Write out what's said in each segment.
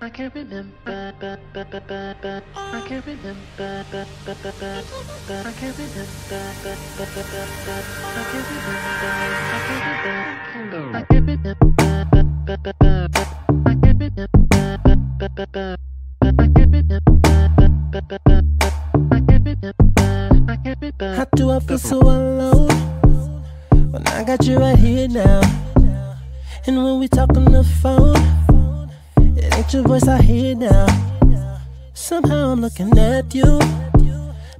I can't remember. I can't remember. I can't remember. I can't remember. I can't remember. I can't remember. I can't remember How do I feel so alone when I got you right here now? And when we talk on the phone, ain't your voice I hear now. Somehow I'm looking at you,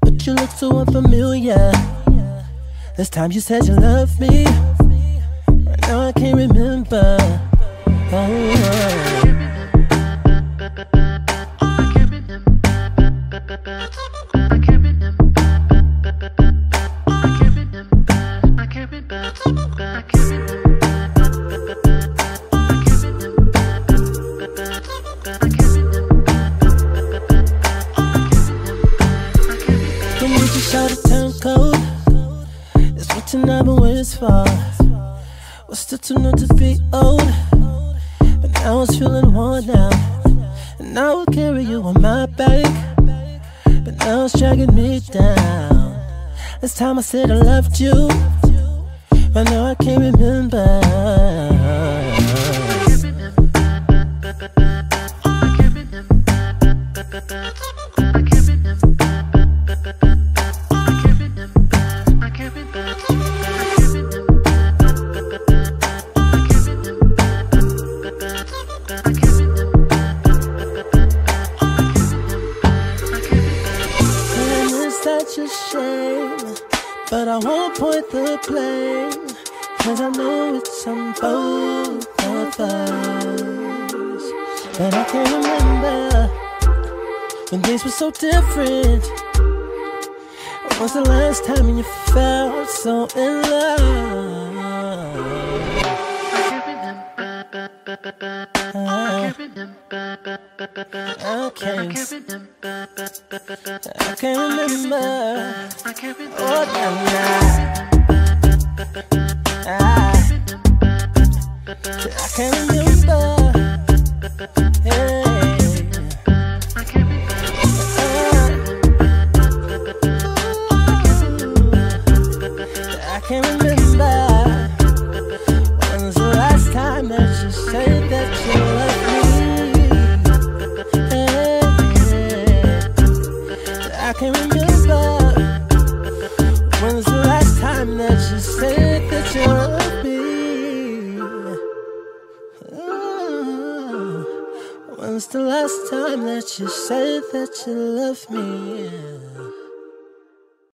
but you look so unfamiliar. This time you said you love me, The turn cold It's what you never wish for Was still too new to be old. But now I feeling worn out. And I will carry you on my back. But now it's dragging me down. This time I said I loved you. But now I can't remember such a shame But I won't point the blame Cause I know it's on both of us But I can't remember When things were so different When was the last time you felt so in love? I can't, I can't remember Oh, nah, nah. I, I can't remember. I can't remember that you love me? I can't remember When's the last time that you said that you love me? When's the last time that you said that you love me?